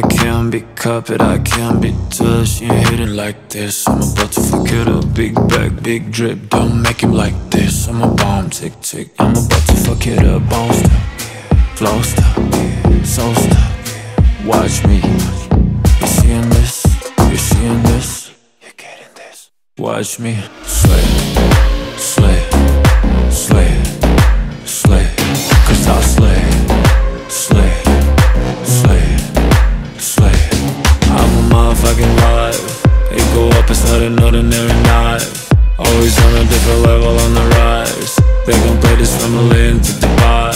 can't be copied, I can't be touched. You ain't hitting like this, I'm about to fuck it up. Big bag, big drip, don't make him like this. I'm a bomb, tick tick, I'm about to fuck it up. Bounce stop, flow stop, soul stop Watch me, you seeing this, you seeing this You getting this. Watch me, slay, not an ordinary night. Always on a different level on the rise. They gon' play this from Berlin to Dubai.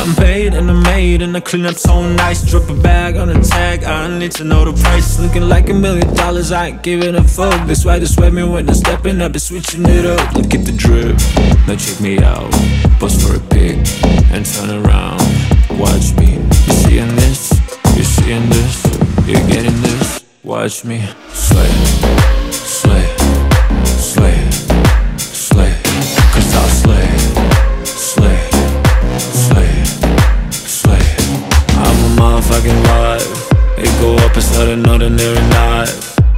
I'm paid and I'm made and I clean up so nice. Drop a bag on a tag, I need to know the price. Looking like a million dollars, I ain't giving a fuck. That's why they sweat me when I'm stepping up and switching it up. Look at the drip, now check me out Pose for a pic and turn around Watch me, Watch me slay, slay, slay, slay. Cause I'll slay, slay, slay, slay. I'm a motherfucking life It go up, it's not an ordinary night.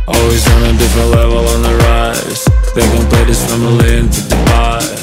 Always on a different level on the rise. They gon' play this from Berlin to Dubai